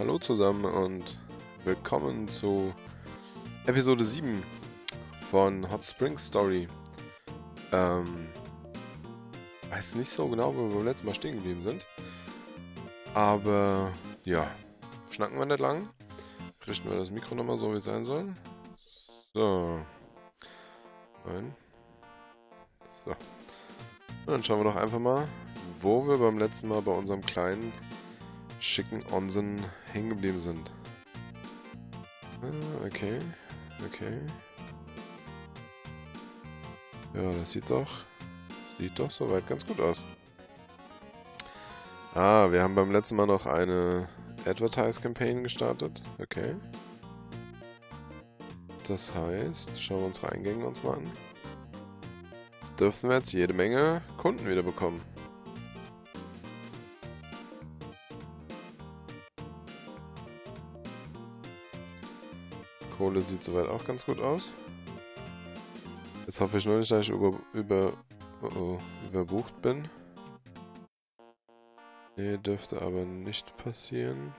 Hallo zusammen und willkommen zu Episode 7 von Hot Spring Story. Ähm, weiß nicht so genau, wo wir beim letzten Mal stehen geblieben sind. Aber ja, schnacken wir nicht lang. Richten wir das Mikro nochmal so, wie es sein soll. So. Nein. So. dann schauen wir doch einfach mal, wo wir beim letzten Mal bei unserem kleinen, schicken Onsen hängen geblieben sind. Ah, okay. Okay. Ja, das sieht doch, sieht doch soweit ganz gut aus. Ah, wir haben beim letzten Mal noch eine Advertise-Campaign gestartet. Okay. Das heißt, schauen wir unsere Eingänge uns mal an. Dürfen wir jetzt jede Menge Kunden wieder bekommen. Kohle sieht soweit auch ganz gut aus. Jetzt hoffe ich nur nicht, dass ich über, über, oh überbucht bin. Nee, dürfte aber nicht passieren.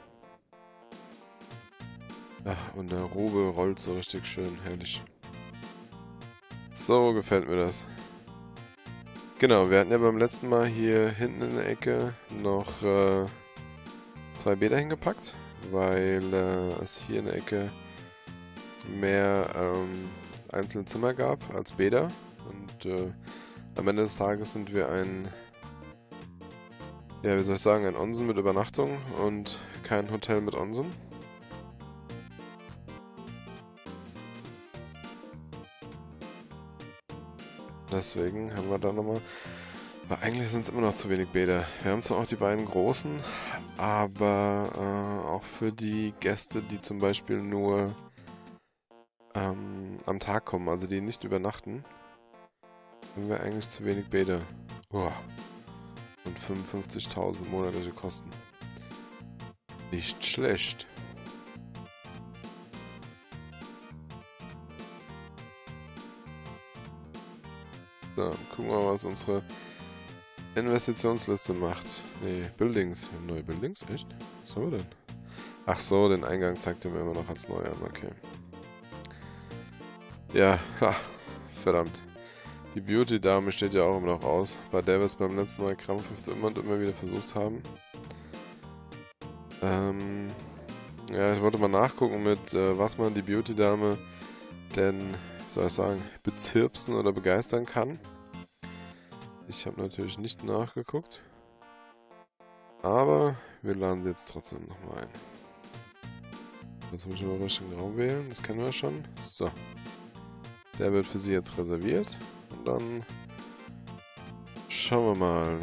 Ach, und der Robe rollt so richtig schön, herrlich. So gefällt mir das. Genau, wir hatten ja beim letzten Mal hier hinten in der Ecke noch äh, zwei Bäder hingepackt, weil äh, es hier in der Ecke mehr ähm, einzelne Zimmer gab als Bäder. Und äh, am Ende des Tages sind wir ein, ja, wie soll ich sagen, ein Onsen mit Übernachtung und kein Hotel mit Onsen. Deswegen haben wir da nochmal... Aber eigentlich sind es immer noch zu wenig Bäder. Wir haben zwar auch die beiden großen, aber äh, auch für die Gäste, die zum Beispiel nur ähm, am Tag kommen, also die nicht übernachten, haben wir eigentlich zu wenig Bäder. Oh. Und 55.000 monatliche Kosten. Nicht schlecht. So, gucken wir mal, was unsere Investitionsliste macht. Nee, Buildings. Neue Buildings? Echt? Was haben wir denn? Ach so, den Eingang zeigt er mir immer noch als neu an. Okay. Ja, ha, verdammt. Die Beauty-Dame steht ja auch immer noch aus, bei der wir es beim letzten Mal krampfhaft immer und immer wieder versucht haben. Ähm, ja, ich wollte mal nachgucken, mit äh, was man die Beauty-Dame denn, soll ich sagen, bezirpsen oder begeistern kann. Ich habe natürlich nicht nachgeguckt. Aber wir laden sie jetzt trotzdem nochmal ein. Jetzt muss ich mal ruhig den Raum wählen, das kennen wir schon. So. Der wird für sie jetzt reserviert. Und dann schauen wir mal.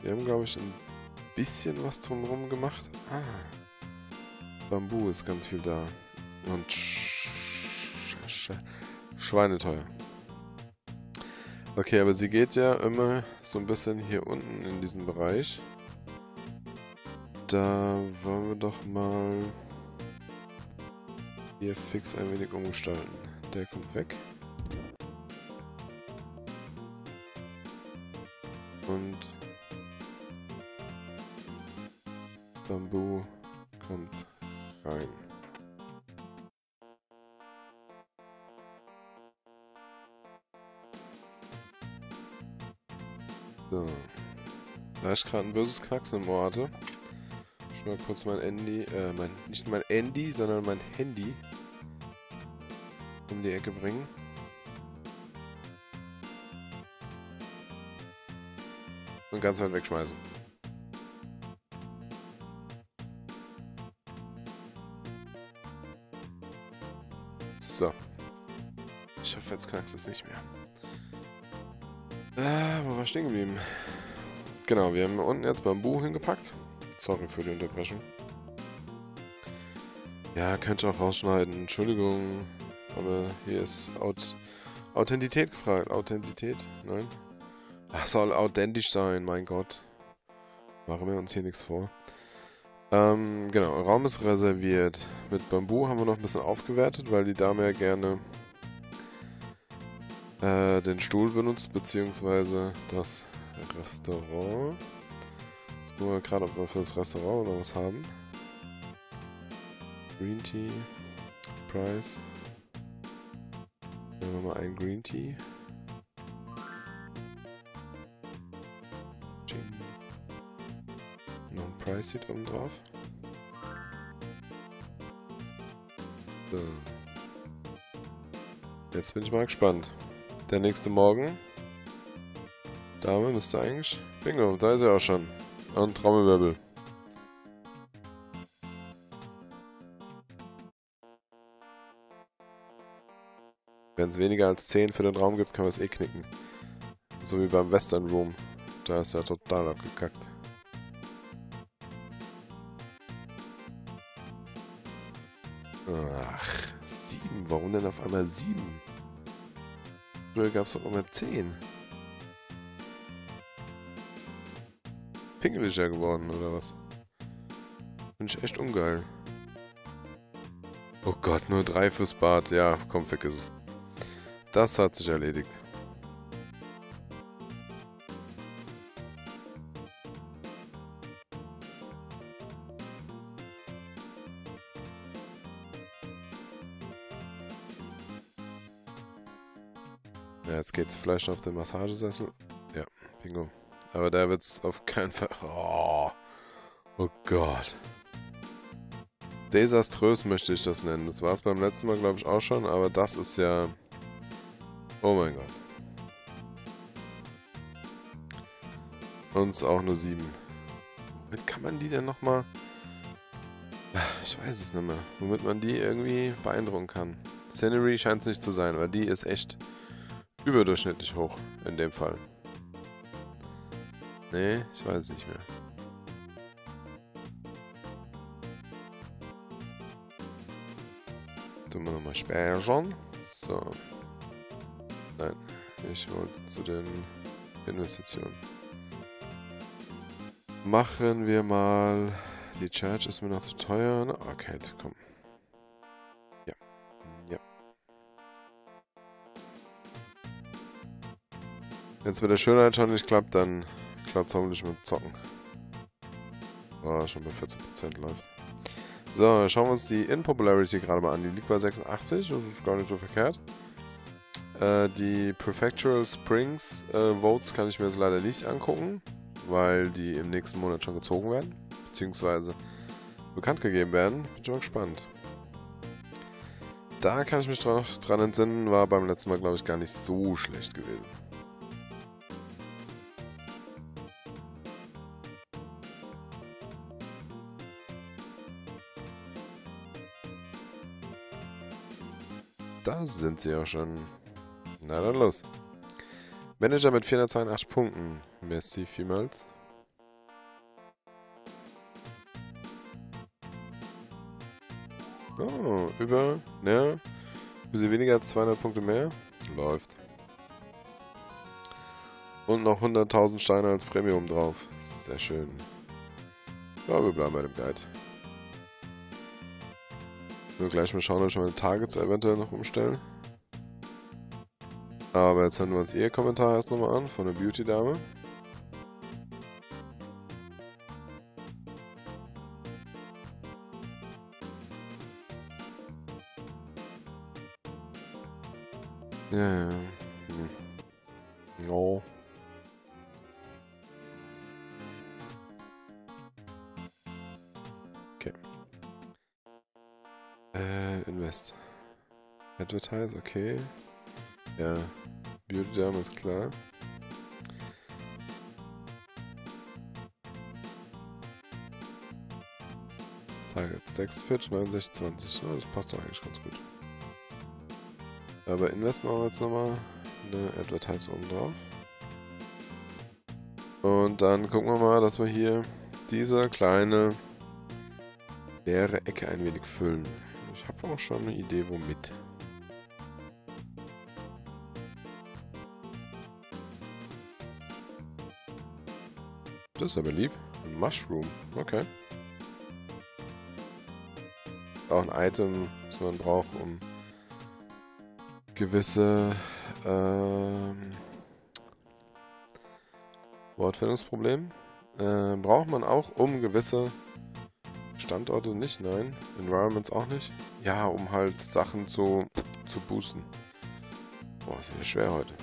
Wir haben, glaube ich, ein bisschen was drumherum gemacht. Ah. Bambu ist ganz viel da. Und sch sch schweineteuer. Okay, aber sie geht ja immer so ein bisschen hier unten in diesen Bereich. Da wollen wir doch mal hier fix ein wenig umgestalten. Der kommt weg. Und Bambu kommt rein. So. Da ich gerade ein böses Knacks im Ohr hatte, schon mal kurz mein Handy, äh, mein, nicht mein Handy, sondern mein Handy um die Ecke bringen. Und ganz weit wegschmeißen. So. Ich hoffe, jetzt knackst es nicht mehr. Äh, wo war stehen geblieben? Genau, wir haben unten jetzt Bambu hingepackt. Sorry für die Unterbrechung. Ja, könnt ihr auch rausschneiden. Entschuldigung. Aber hier ist Aut Authentität gefragt. Authentität? Nein? Ach, soll authentisch sein, mein Gott. Machen wir uns hier nichts vor. Ähm, genau, Raum ist reserviert. Mit Bambu haben wir noch ein bisschen aufgewertet, weil die Dame ja gerne äh, den Stuhl benutzt, beziehungsweise das Restaurant. Jetzt gucken wir gerade, ob wir für das Restaurant noch was haben. Green Tea. Price. Nehmen wir mal einen Green Tea. Price hier oben drauf. So. Jetzt bin ich mal gespannt. Der nächste Morgen. Dame müsste eigentlich... Bingo, da ist er auch schon. Und Trommelwirbel. Wenn es weniger als 10 für den Raum gibt, kann man es eh knicken. So wie beim Western Room. Da ist er total abgekackt. 7. Warum denn auf einmal 7? Früher gab es doch immer 10. Pingeliger geworden, oder was? Bin ich echt ungeil. Oh Gott, nur 3 fürs Bad. Ja, komm, vergiss es. Das hat sich erledigt. Jetzt vielleicht auf den Massagesessel. Ja, bingo. Aber da wird's auf keinen Fall... Oh, oh Gott. Desaströs möchte ich das nennen. Das war es beim letzten Mal, glaube ich, auch schon. Aber das ist ja... Oh mein Gott. Uns auch nur sieben. Womit kann man die denn nochmal... Ich weiß es nicht mehr. Womit man die irgendwie beeindrucken kann. Scenery scheint es nicht zu sein, weil die ist echt überdurchschnittlich hoch in dem Fall. Nee, ich weiß nicht mehr. Tun wir nochmal speichern. So. Nein, ich wollte zu den Investitionen. Machen wir mal... Die Church ist mir noch zu teuer. Okay, komm. Wenn es mit der Schönheit schon nicht klappt, dann klappt es hoffentlich mit Zocken. Oh, schon bei 14% läuft. So, schauen wir uns die In-Popularity gerade mal an. Die liegt bei 86, das ist gar nicht so verkehrt. Äh, die Prefectural Springs äh, Votes kann ich mir jetzt leider nicht angucken, weil die im nächsten Monat schon gezogen werden, beziehungsweise bekannt gegeben werden. Bin schon mal gespannt. Da kann ich mich dran, dran entsinnen, war beim letzten Mal, glaube ich, gar nicht so schlecht gewesen. Sind sie auch schon. Na dann los. Manager mit 482 Punkten. Merci vielmals. Oh, über, ne? Bisschen weniger als 200 Punkte mehr. Läuft. Und noch 100.000 Steine als Premium drauf. Sehr schön. Ja, wir bleiben bei dem Guide. Nur gleich mal schauen, ob ich meine Targets eventuell noch umstellen. Aber jetzt hören wir uns ihr Kommentar erst nochmal an von der Beauty-Dame. Ja, ja. Hm. Oh. Advertise, okay. Ja, Beauty-Dame ist klar. Target Stacks Pitch 6920. Oh, das passt doch eigentlich ganz gut. Aber Invest machen wir jetzt nochmal eine Advertise oben drauf. Und dann gucken wir mal, dass wir hier diese kleine leere Ecke ein wenig füllen. Ich habe auch schon eine Idee, womit. Das ist aber lieb. Ein Mushroom. Okay. Auch ein Item, das man braucht, um gewisse ähm, Wortfindungsprobleme. Äh, braucht man auch, um gewisse Standorte nicht, nein. Environments auch nicht. Ja, um halt Sachen zu, zu boosten. Boah, ist ja schwer heute.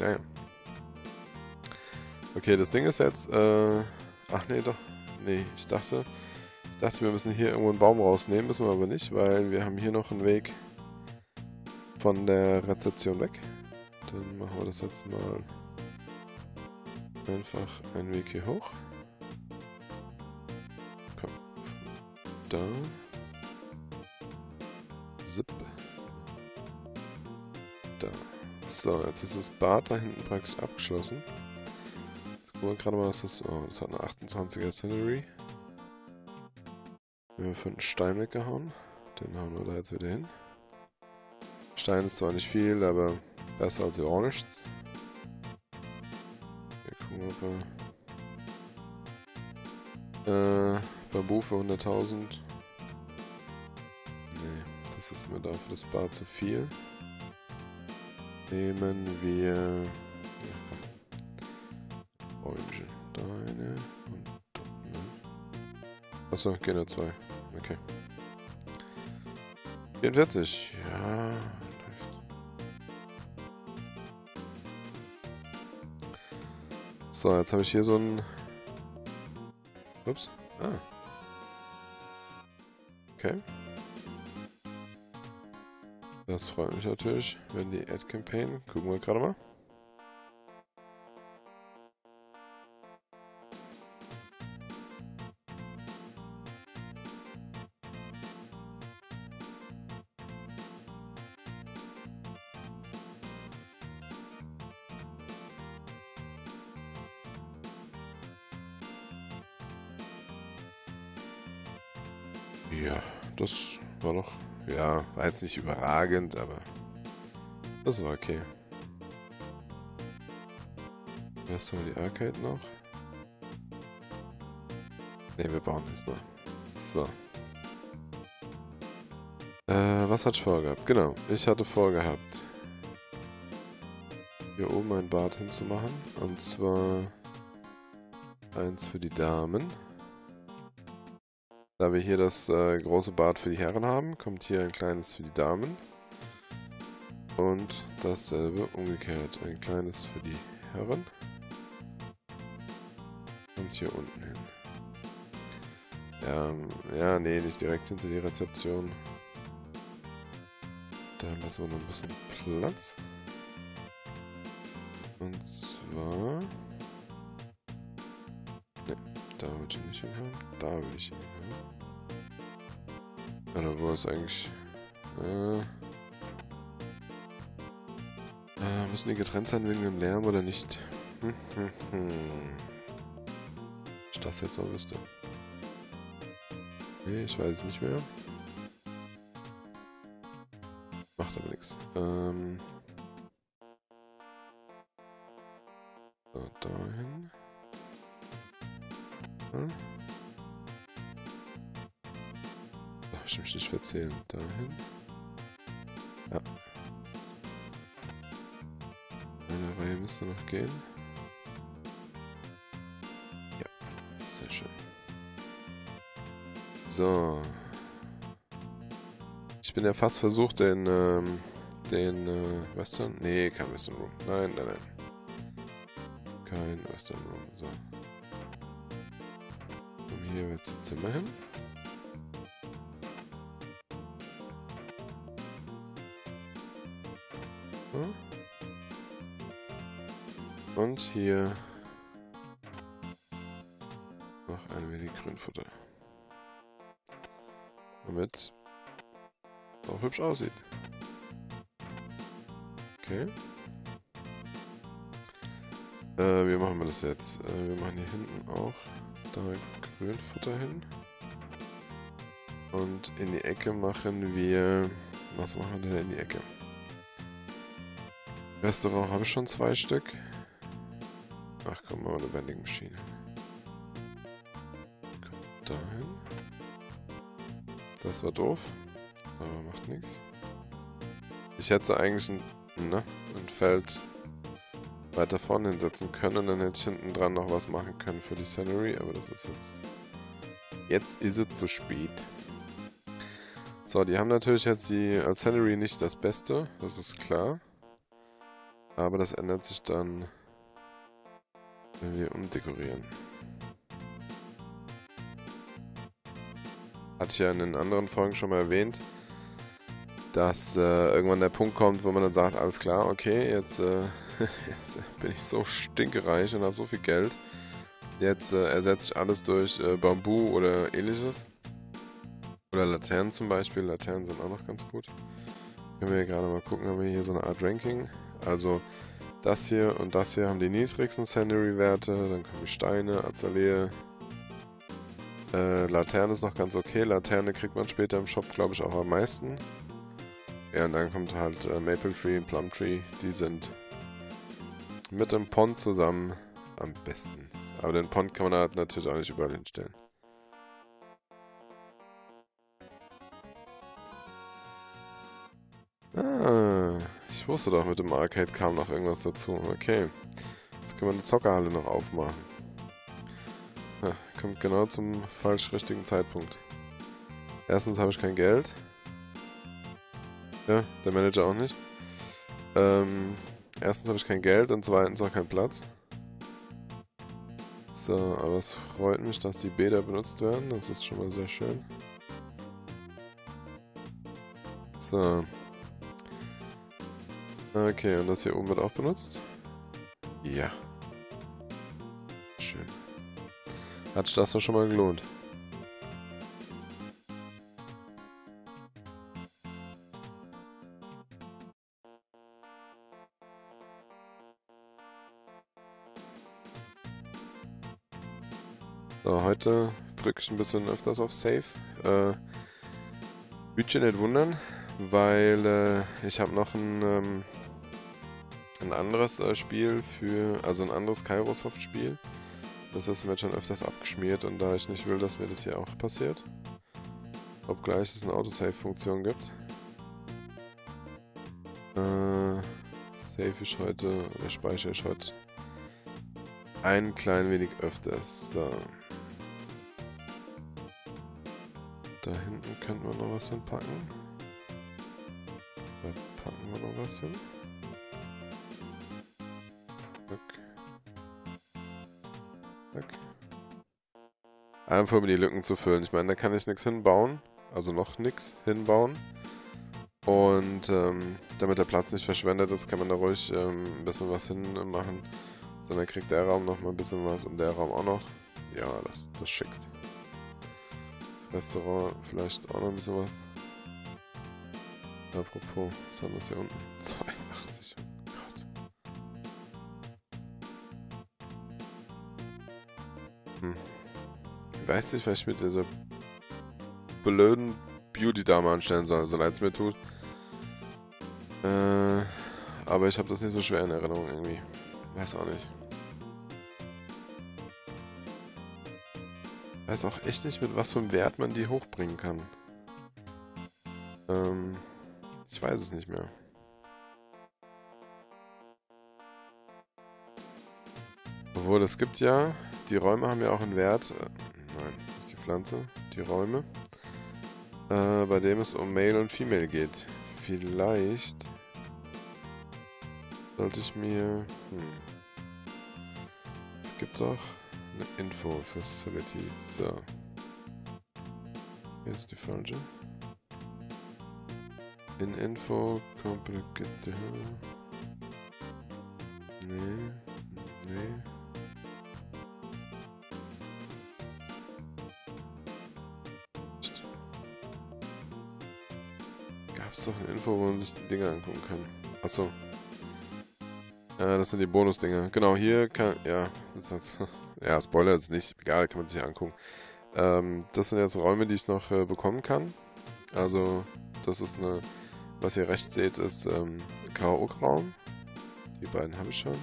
Naja. Okay, das Ding ist jetzt, äh, ach nee, doch, nee, ich dachte, ich dachte, wir müssen hier irgendwo einen Baum rausnehmen, müssen wir aber nicht, weil wir haben hier noch einen Weg von der Rezeption weg. Dann machen wir das jetzt mal einfach einen Weg hier hoch. Komm, da. Zip. Da. So, jetzt ist das Bad da hinten praktisch abgeschlossen. Gucken wir gerade mal, was das... Oh, das hat eine 28er Scenery. Wir haben für einen Stein weggehauen. Den hauen wir da jetzt wieder hin. Stein ist zwar nicht viel, aber besser als gar nichts. Hier gucken wir bei... Äh, Babu für 100.000. Nee, das ist mir da für das Bad zu viel nehmen wir... Achso, gehen nur zwei. Okay. 44. Ja, So, jetzt habe ich hier so ein... Ups. Ah. Okay. Das freut mich natürlich, wenn die Ad-Campaign, gucken wir gerade mal. Jetzt nicht überragend, aber das war okay. Erst haben wir die Arcade noch. Ne, wir bauen erstmal. So. Äh, was hatte ich vorgehabt? Genau, ich hatte vorgehabt, hier oben ein Bad hinzumachen. Und zwar eins für die Damen. Da wir hier das äh, große Bad für die Herren haben, kommt hier ein kleines für die Damen. Und dasselbe umgekehrt. Ein kleines für die Herren. Kommt hier unten hin. Ja, ja, nee, nicht direkt hinter die Rezeption. Da lassen wir noch ein bisschen Platz. Und zwar... ich nicht hinhaben. Da will ich hin haben. Oder wo ist eigentlich... Äh, äh, müssen die getrennt sein wegen dem Lärm oder nicht? Hm, hm, hm. Ich das jetzt so wüsste. Nee, ich weiß es nicht mehr. Macht aber nichts. Ähm... nicht verzählen. Dahin. Ja. Eine Reihe müsste noch gehen. Ja, sehr schön. So. Ich bin ja fast versucht, den, ähm, den, äh, Western? Nee, kein Western Room. Nein, nein, nein. Kein Western Room. So. Und hier wird das Zimmer hin. Und hier noch ein wenig Grünfutter. Damit es auch hübsch aussieht. Okay. Äh, wie machen wir das jetzt? Äh, wir machen hier hinten auch da Grünfutter hin. Und in die Ecke machen wir... Was machen wir denn in die Ecke? Restaurant habe ich schon zwei Stück. Ach komm, mal eine Vending Maschine. Kommt dahin. Das war doof. Aber macht nichts. Ich hätte eigentlich ein, ne, ein Feld weiter vorne hinsetzen können. Dann hätte ich hinten dran noch was machen können für die Scenery. Aber das ist jetzt Jetzt ist es zu spät. So, die haben natürlich jetzt die Artillery nicht das Beste, das ist klar. Aber das ändert sich dann, wenn wir umdekorieren. Hatte ich ja in den anderen Folgen schon mal erwähnt, dass äh, irgendwann der Punkt kommt, wo man dann sagt, alles klar, okay, jetzt, äh, jetzt bin ich so stinkereich und habe so viel Geld. Jetzt äh, ersetze ich alles durch äh, Bambu oder ähnliches. Oder Laternen zum Beispiel. Laternen sind auch noch ganz gut. Können wir gerade mal gucken, haben wir hier so eine Art Ranking. Also das hier und das hier haben die niedrigsten Scenery-Werte. Dann kommen die Steine, Azalee. Äh, Laterne ist noch ganz okay. Laterne kriegt man später im Shop, glaube ich, auch am meisten. Ja, und dann kommt halt äh, Maple Tree und Plum Tree. Die sind mit dem Pond zusammen am besten. Aber den Pond kann man halt natürlich auch nicht überall hinstellen. Ich wusste doch, mit dem Arcade kam noch irgendwas dazu. Okay. Jetzt können wir eine Zockerhalle noch aufmachen. Ja, kommt genau zum falsch richtigen Zeitpunkt. Erstens habe ich kein Geld. Ja, der Manager auch nicht. Ähm, erstens habe ich kein Geld und zweitens auch keinen Platz. So, aber es freut mich, dass die Bäder benutzt werden. Das ist schon mal sehr schön. So. Okay, und das hier oben wird auch benutzt? Ja. Schön. Hat sich das doch schon mal gelohnt. So, heute drücke ich ein bisschen öfters auf Save. Äh, Bütchen nicht wundern, weil äh, ich habe noch ein, ähm, ein anderes äh, Spiel für, also ein anderes Kairosoft-Spiel. Das ist mir schon öfters abgeschmiert und da ich nicht will, dass mir das hier auch passiert. Obgleich es eine Autosave-Funktion gibt. Äh, save ich heute, oder speichere ich heute ein klein wenig öfters. So. Da hinten könnten wir noch was hinpacken. Da packen wir noch was hin. Einfach um die Lücken zu füllen. Ich meine, da kann ich nichts hinbauen. Also noch nichts hinbauen. Und ähm, damit der Platz nicht verschwendet ist, kann man da ruhig ähm, ein bisschen was hinmachen. Sondern kriegt der Raum noch mal ein bisschen was und der Raum auch noch. Ja, das, das schickt. Restaurant vielleicht auch noch ein bisschen was. Apropos, was haben wir hier unten? 82, weiß nicht, was ich mit dieser blöden Beauty-Dame anstellen soll, so leid es mir tut. Äh, aber ich habe das nicht so schwer in Erinnerung irgendwie. Weiß auch nicht. weiß auch echt nicht, mit was für einem Wert man die hochbringen kann. Ähm, ich weiß es nicht mehr. Obwohl, es gibt ja, die Räume haben ja auch einen Wert, Pflanze, die Räume, äh, bei dem es um Male und Female geht. Vielleicht sollte ich mir, hm, es gibt doch eine Info Facility. So. Jetzt die falsche. In Info Complicated. Nee. Es doch eine Info, wo man sich die Dinge angucken kann. Achso. Äh, das sind die Bonus-Dinge. Genau, hier kann. Ja, das. Ja, Spoiler ist nicht, egal, kann man sich angucken. Ähm, das sind jetzt Räume, die ich noch äh, bekommen kann. Also, das ist eine, was ihr rechts seht, ist ähm, Karaoke-Raum. Die beiden habe ich schon.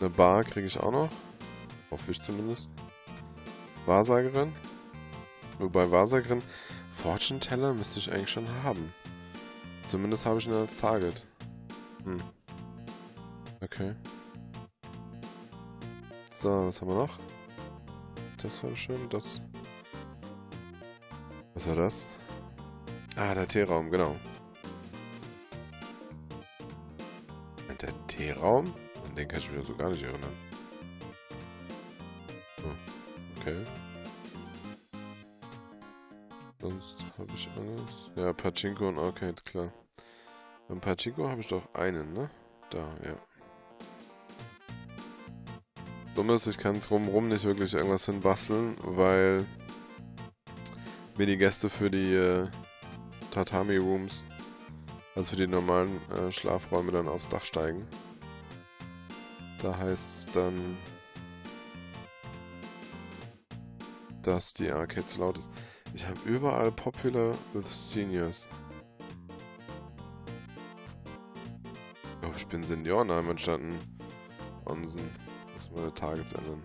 Eine Bar kriege ich auch noch. Hoffe ich zumindest. Wahrsagerin. Wobei Wahrsagerin, Fortune Teller müsste ich eigentlich schon haben. Zumindest habe ich ihn als Target. Hm. Okay. So, was haben wir noch? Das habe ich schon, das. Was war das? Ah, der Teeraum, genau. Der Teeraum? An den kann ich mich so gar nicht erinnern. Oh, okay. Sonst habe ich alles. Ja, Pachinko und Arcade, klar. Beim Pachinko habe ich doch einen, ne? Da, ja. Dumm ist, ich kann drumherum nicht wirklich irgendwas hinbasteln, weil mir die Gäste für die äh, Tatami Rooms, also für die normalen äh, Schlafräume, dann aufs Dach steigen. Da heißt es dann, dass die Arcade zu laut ist. Ich habe überall Popular with Seniors. Ich glaube, ich bin Seniorenheim entstanden. Onsen. Muss meine Targets ändern.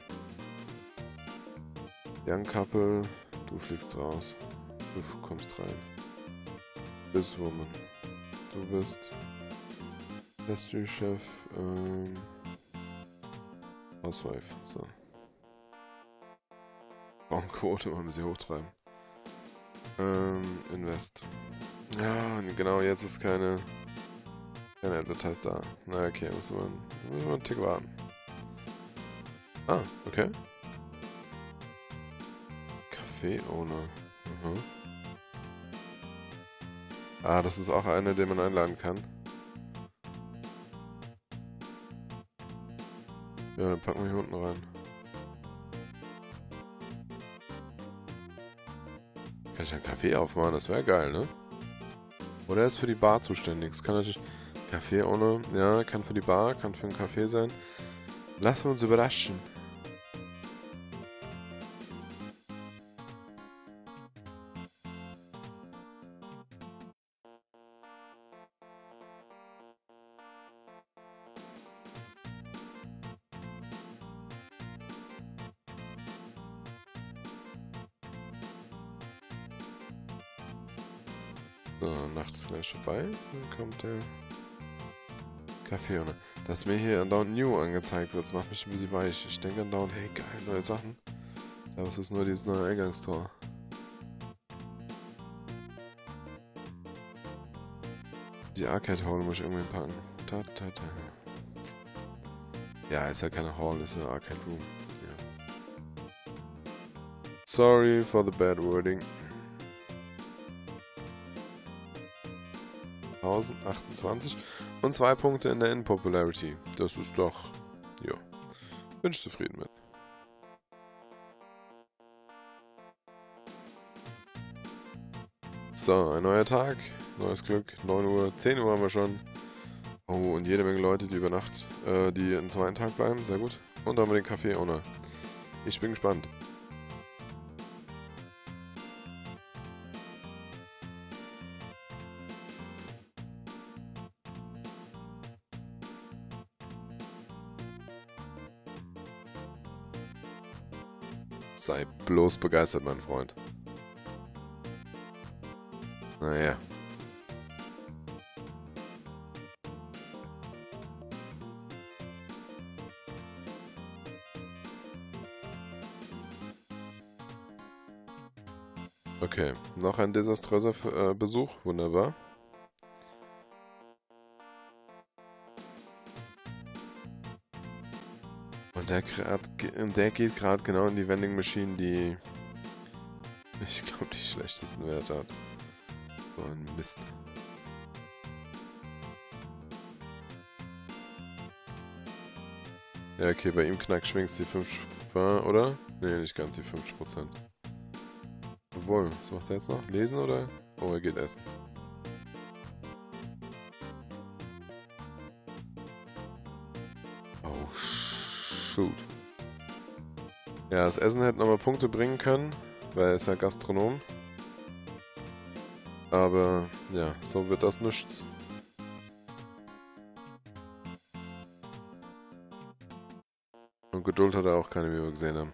Young Couple, du fliegst raus. Du kommst rein. This Woman. Du bist Pastry-Chef, ähm, Housewife, so. Baumquote mal ein bisschen hochtreiben. Ähm, Invest. Ja, genau, jetzt ist keine, keine Advertise da. Na okay, muss man, muss man einen Tick warten. Ah, okay. Café-Owner. Mhm. Ah, das ist auch einer, den man einladen kann. Ja, dann packen wir hier unten rein. Kann ich einen Kaffee aufmachen? Das wäre geil, ne? Oder er ist für die Bar zuständig. Das kann natürlich... Kaffee ohne... Ja, kann für die Bar, kann für einen Kaffee sein. Lassen wir uns überraschen. Kommt der Kaffee. Und dass mir hier andauernd New angezeigt wird, das macht mich ein bisschen weich. Ich denke andauernd, hey geil, neue Sachen. Aber es ist nur dieses neue Eingangstor. Die Arcade Hall muss ich irgendwie packen. Ta, ta, ta. Ja, ist ja keine Hall, ist ja Arcade Room. Ja. Sorry for the bad wording. 1028 und zwei Punkte in der In-Popularity. Das ist doch, ja, bin ich zufrieden mit. So, ein neuer Tag, neues Glück, 9 Uhr, 10 Uhr haben wir schon. Oh, und jede Menge Leute, die über Nacht, äh, die einen zweiten Tag bleiben, sehr gut. Und dann haben wir den Kaffee-Owner. Ich bin gespannt. Bloß begeistert, mein Freund. Naja. Okay, noch ein desaströser äh, Besuch, wunderbar. Der, grad, der geht gerade genau in die Vending Machine, die ich glaube die schlechtesten Werte hat. So ein Mist. Ja, okay, bei ihm knackt schwingst die 5, oder? Ne, nicht ganz die 50%. Obwohl, was macht er jetzt noch? Lesen oder? Oh, er geht essen. Oh, shoot. Ja, das Essen hätte nochmal Punkte bringen können, weil er ist ja Gastronom. Aber ja, so wird das nichts. Und Geduld hat er auch keine, wie wir gesehen haben.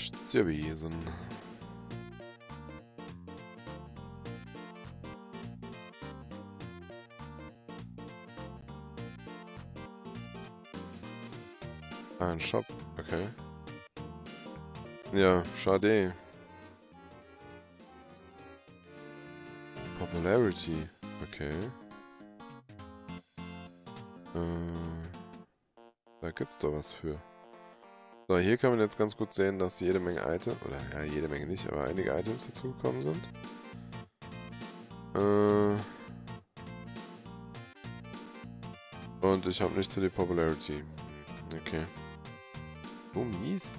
Nichts gewesen. Ein Shop, okay. Ja, schade. Popularity, okay. Äh, da gibt's doch was für. So, hier kann man jetzt ganz gut sehen, dass jede Menge Items, oder ja, jede Menge nicht, aber einige Items dazugekommen sind. Äh, und ich habe nichts für die Popularity. Okay. Oh, mies.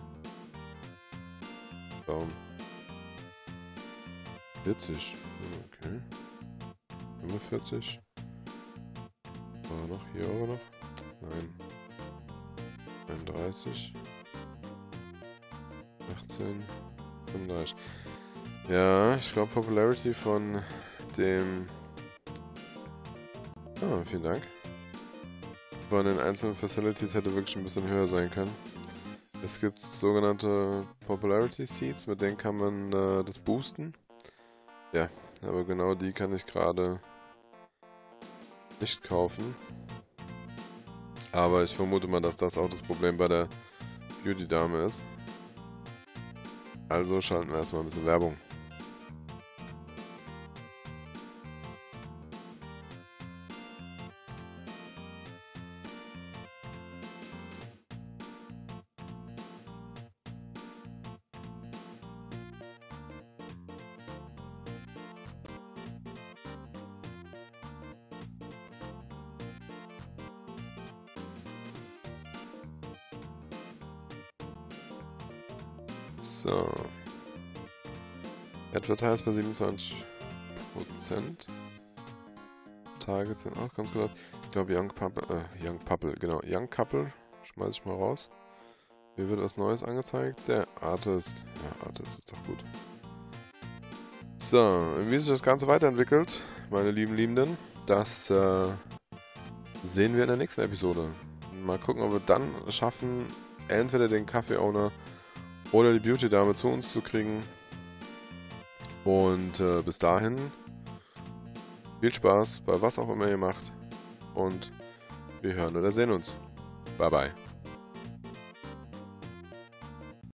Warum? 40. Okay. 45. War noch hier auch noch? Nein. 31. 18. 35. Ja, ich glaube Popularity von dem... Ah, vielen Dank. Von den einzelnen Facilities hätte wirklich ein bisschen höher sein können. Es gibt sogenannte Popularity Seeds, mit denen kann man äh, das boosten. Ja, aber genau die kann ich gerade nicht kaufen. Aber ich vermute mal, dass das auch das Problem bei der Beauty-Dame ist. Also schalten wir erstmal ein bisschen Werbung. So. Advertise bei 27%. Targets sind auch ganz gut. Ich glaube Young Couple, äh, Young Couple, genau. Young Couple, schmeiß ich mal raus. Wie wird was Neues angezeigt? Der Artist. Ja, Artist ist doch gut. So, wie sich das Ganze weiterentwickelt, meine lieben Liebenden, das äh, sehen wir in der nächsten Episode. Mal gucken, ob wir dann schaffen, entweder den Kaffee-Owner oder die Beauty-Dame zu uns zu kriegen. Und äh, bis dahin viel Spaß bei was auch immer ihr macht. Und wir hören oder sehen uns. Bye bye.